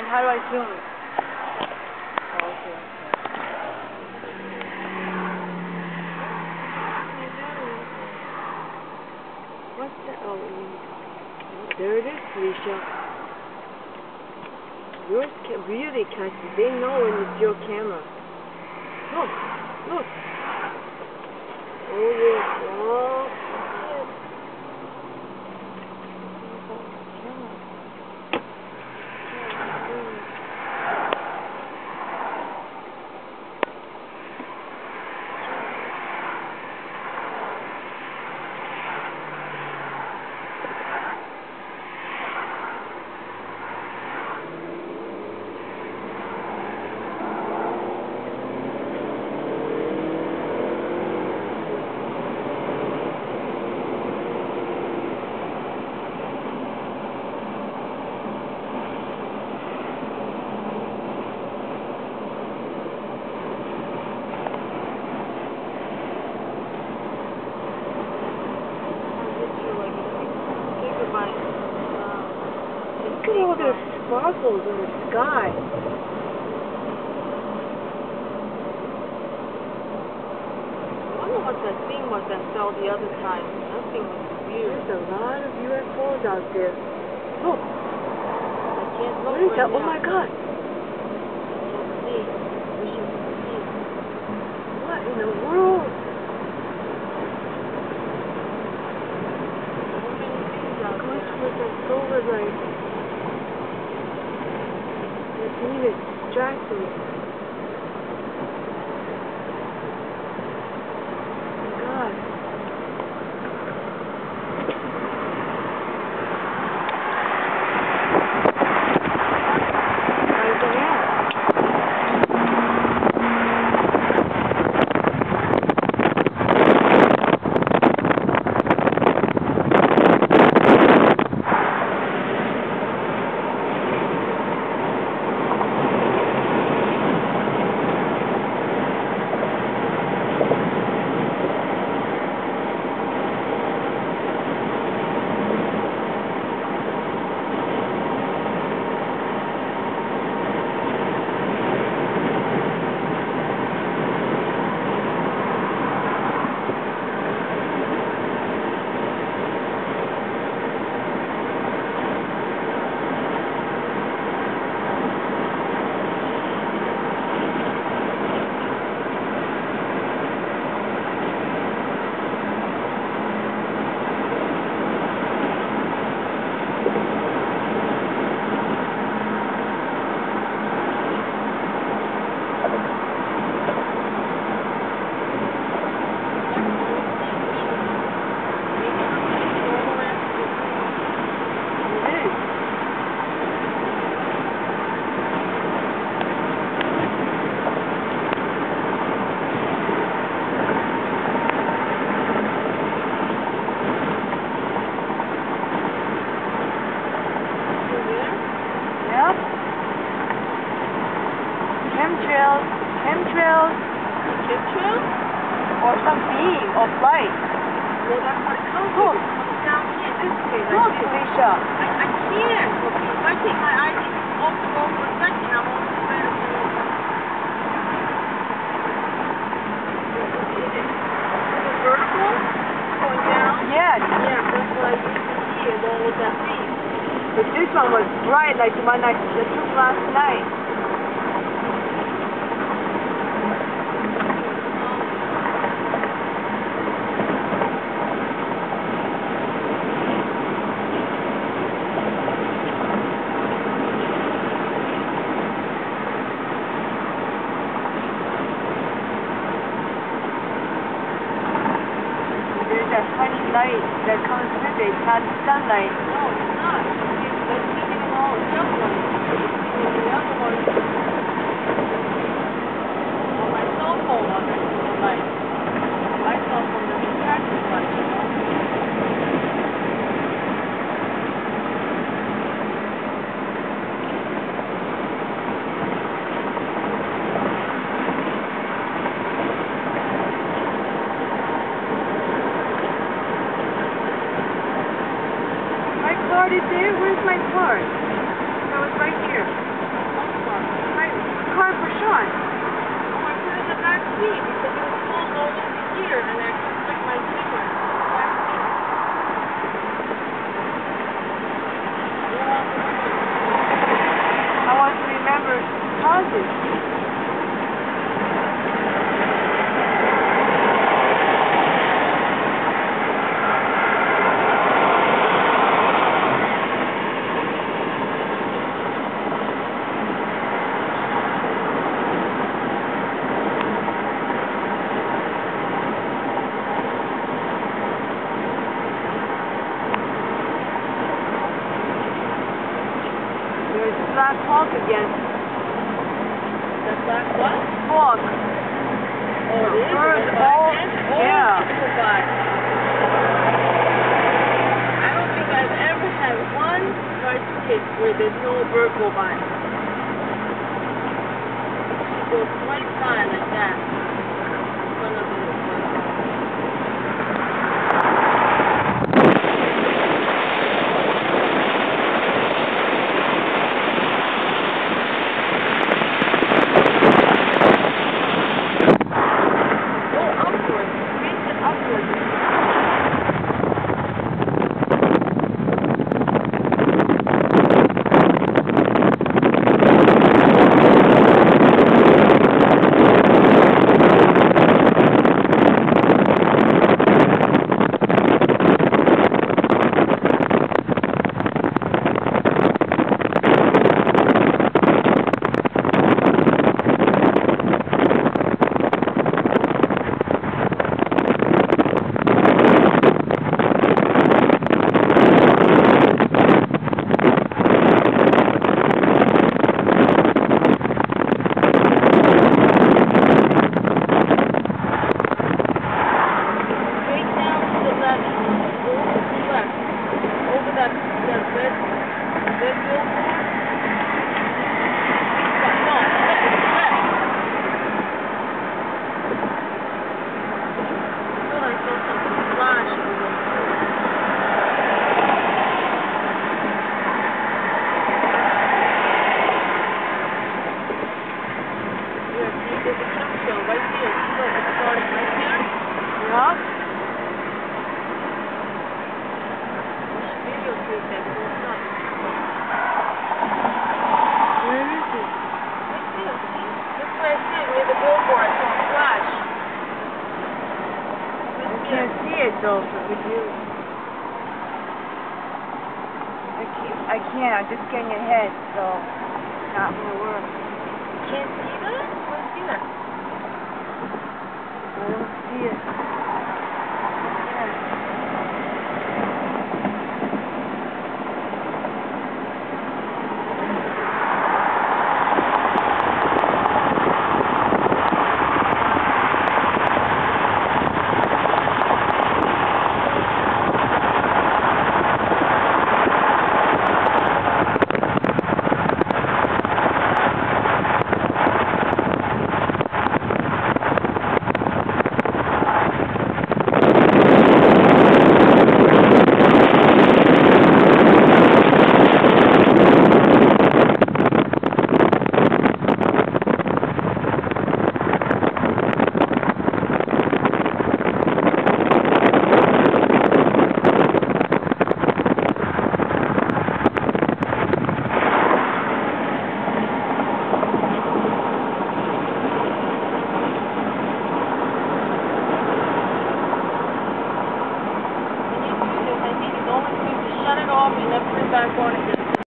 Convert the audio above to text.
And how do I zoom? Oh, okay, What's that? Oh, there it is, Felicia. Yours can really catches. They know when it's your camera. Look, look. Oh yes, oh at all the sparkles in the sky. I wonder what that thing was that fell the other time. That thing was weird. There's a lot of UFOs out there. Look, I can't look what is right that? Oh my god. Let's see. Wish I could see. What in the world? So many things out Goes there. with the solar light. It can even distract me. God. Right there. It is. Yep. Chemtrails, chemtrails, Chemtrail? or some beam of light. Well, that's what it comes Look. It comes down here, this way. like Look, this. I, I can't. If I take my eyes off the road for a second, I'm almost afraid of going. Is it vertical? Going down? Yes, Yeah, that's what I usually see with that beam. but this one was bright like the one I took last night. There's that funny light that comes with it. Not sunlight. No, it's not. It's in all the other ones. The other ones. On oh, my cell phone, on the light. What is it? Where's my car? No, it's right here. My car for Sean. Oh, I put it in the back seat because it was full over here and I took my finger. The what? Hawk. Oh, it is? Bird, The black? Oh, yeah. I don't think I've ever had one rice cake where there's no bird go by. She goes right by like that. Front of the Go upwards. Face it upwards. Straight down to the left. Go to the left. Over that, that red, red billboard. No, left, left. I thought I saw something flash over there. Yeah, see, there's a junction right here. See, look, it's starting right here. Yup. We should videotape that whole stuff. Where is it? Right there, see? That's where I see it, near the billboard, I saw a flash. I Right can't see it though with you. I can't, I can't, I'm just getting ahead, so it's not gonna work. Can't see that? Where's see that? I don't see it.